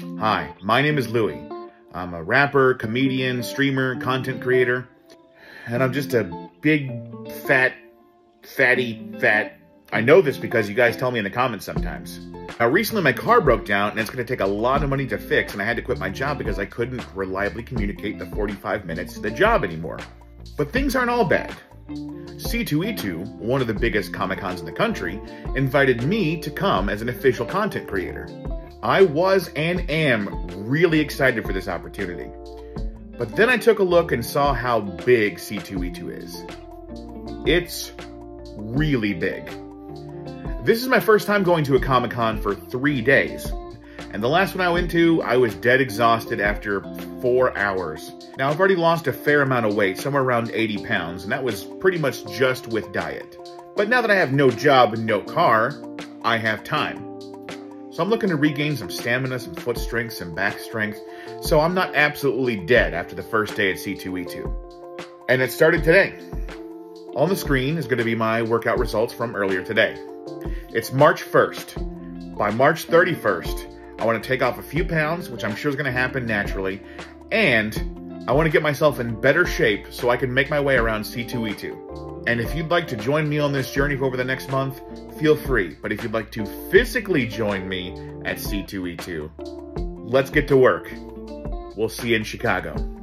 Hi, my name is Louie. I'm a rapper, comedian, streamer, content creator, and I'm just a big, fat, fatty, fat. I know this because you guys tell me in the comments sometimes. Now, recently my car broke down and it's going to take a lot of money to fix, and I had to quit my job because I couldn't reliably communicate the 45 minutes to the job anymore. But things aren't all bad. C2E2, one of the biggest Comic Cons in the country, invited me to come as an official content creator. I was and am really excited for this opportunity. But then I took a look and saw how big C2E2 is. It's really big. This is my first time going to a Comic Con for three days. And the last one I went to, I was dead exhausted after four hours. Now, I've already lost a fair amount of weight, somewhere around 80 pounds, and that was pretty much just with diet. But now that I have no job and no car, I have time. So I'm looking to regain some stamina, some foot strength, some back strength, so I'm not absolutely dead after the first day at C2E2. And it started today. On the screen is going to be my workout results from earlier today. It's March 1st. By March 31st, I want to take off a few pounds, which I'm sure is going to happen naturally, and I want to get myself in better shape so I can make my way around C2E2. And if you'd like to join me on this journey over the next month, feel free. But if you'd like to physically join me at C2E2, let's get to work. We'll see you in Chicago.